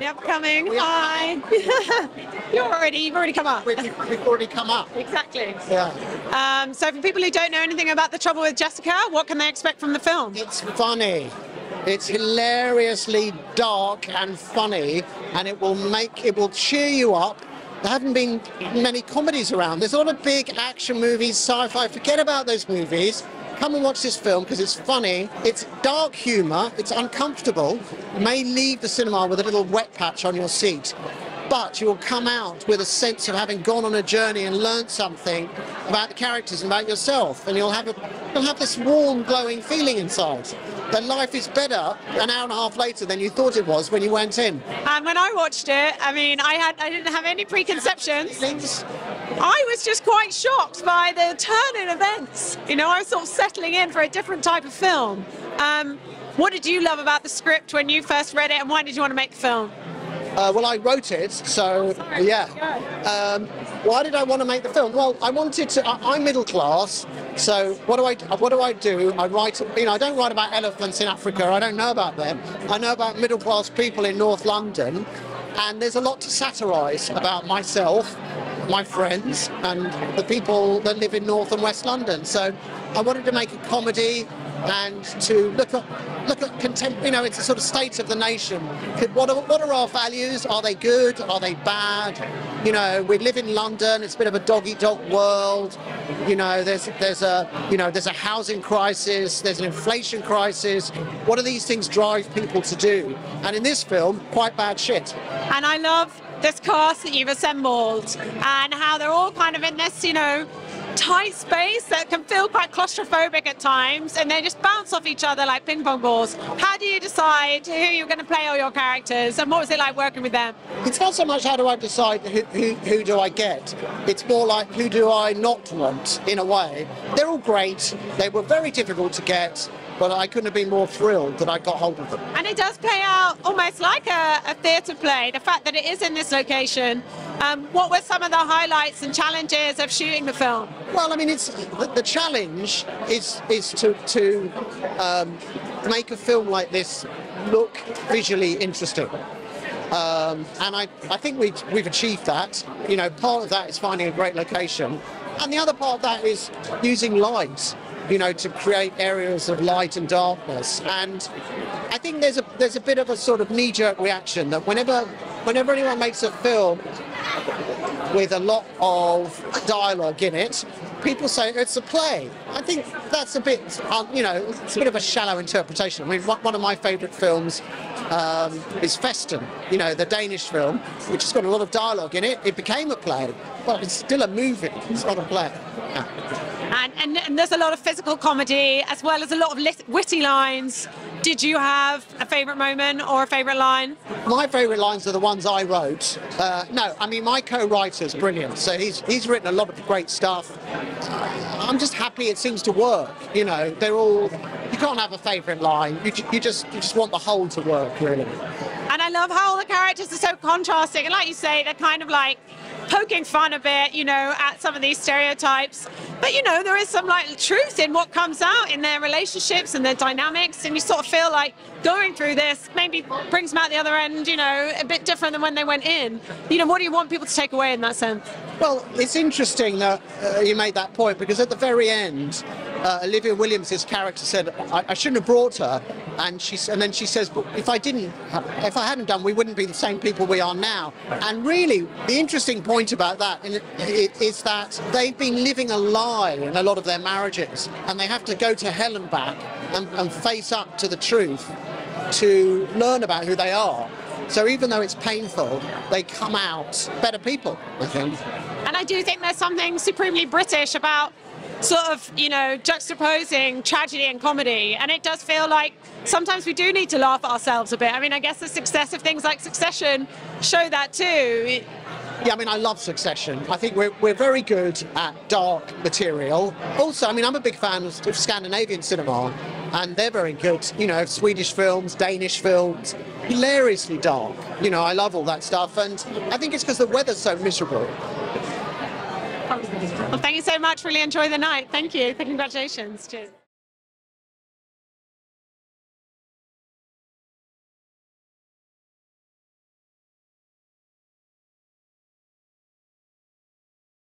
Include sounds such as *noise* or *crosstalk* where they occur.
Yep, coming. Hi. *laughs* You're already, you've already come up. We've, we've already come up. Exactly. Yeah. Um, so for people who don't know anything about the trouble with Jessica, what can they expect from the film? It's funny. It's hilariously dark and funny, and it will make it will cheer you up. There haven't been many comedies around. There's a lot of big action movies, sci-fi. Forget about those movies. Come and watch this film because it's funny. It's dark humour. It's uncomfortable. You may leave the cinema with a little wet patch on your seat, but you'll come out with a sense of having gone on a journey and learned something about the characters and about yourself, and you'll have a, you'll have this warm, glowing feeling inside that life is better an hour and a half later than you thought it was when you went in. And when I watched it, I mean, I had I didn't have any preconceptions. I was just quite shocked by the turn in events. You know, I was sort of settling in for a different type of film. Um, what did you love about the script when you first read it, and why did you want to make the film? Uh, well, I wrote it, so yeah. Um, why did I want to make the film? Well, I wanted to. I, I'm middle class, so what do I? What do I do? I write. You know, I don't write about elephants in Africa. I don't know about them. I know about middle class people in North London, and there's a lot to satirise about myself, my friends, and the people that live in North and West London. So I wanted to make a comedy and to look at look at contempt. You know, it's a sort of state of the nation. What are, what are our values? Are they good? Are they bad? You know, we live in London. It's a bit of a dog eat dog world. You know, there's there's a you know there's a housing crisis. There's an inflation crisis. What do these things drive people to do? And in this film, quite bad shit. And I love this cast that you've assembled and how they're all kind of in this, you know, tight space that can feel quite claustrophobic at times and they just bounce off each other like ping pong balls. How do you decide who you're going to play all your characters and what was it like working with them? It's not so much how do I decide who, who, who do I get. It's more like who do I not want in a way. They're all great. They were very difficult to get, but I couldn't have been more thrilled that I got hold of them. And it does play out almost like a, a theatre play, the fact that it is in this location. Um, what were some of the highlights and challenges of shooting the film? Well, I mean, it's the, the challenge is is to to um, make a film like this look visually interesting. Um, and I, I think we, we've achieved that. You know, part of that is finding a great location, and the other part of that is using light, you know, to create areas of light and darkness. And I think there's a there's a bit of a sort of knee-jerk reaction that whenever whenever anyone makes a film with a lot of dialogue in it, people say it's a play. I think that's a bit, um, you know, it's a bit of a shallow interpretation. I mean, one of my favourite films um, is Festen, you know, the Danish film, which has got a lot of dialogue in it. It became a play, but it's still a movie. It's not a play. Yeah. And, and, and there's a lot of physical comedy as well as a lot of lit- witty lines. Did you have a favourite moment or a favourite line? My favourite lines are the ones I wrote. Uh, no, I mean my co-writer's brilliant. So he's he's written a lot of great stuff. I'm just happy it seems to work. You know, they're all. You can't have a favourite line. You, you just you just want the whole to work, really. And I love how all the characters are so contrasting. And like you say, they're kind of like poking fun a bit, you know, at some of these stereotypes. But you know, there is some like truth in what comes out in their relationships and their dynamics, and you sort of feel like going through this maybe brings them out the other end, you know, a bit different than when they went in. You know, what do you want people to take away in that sense? Well, it's interesting that uh, you made that point because at the very end, uh, Olivia Williams' character said, I, "I shouldn't have brought her," and she and then she says, "But if I didn't, if I hadn't done, we wouldn't be the same people we are now." And really, the interesting point about that i- i- is that they've been living a lie in a lot of their marriages, and they have to go to hell and back and, and face up to the truth to learn about who they are. So even though it's painful, they come out better people, I think. And I do think there's something supremely British about sort of, you know, juxtaposing tragedy and comedy. And it does feel like sometimes we do need to laugh at ourselves a bit. I mean, I guess the success of things like Succession show that too. Yeah, I mean, I love Succession. I think we're, we're very good at dark material. Also, I mean, I'm a big fan of, Scandinavian cinema, and they're very good. You know, Swedish films, Danish films, hilariously dark. You know, I love all that stuff, and I think it's because the weather's so miserable. Well, thank you so much. Really enjoy the night. Thank you. Congratulations. Cheers.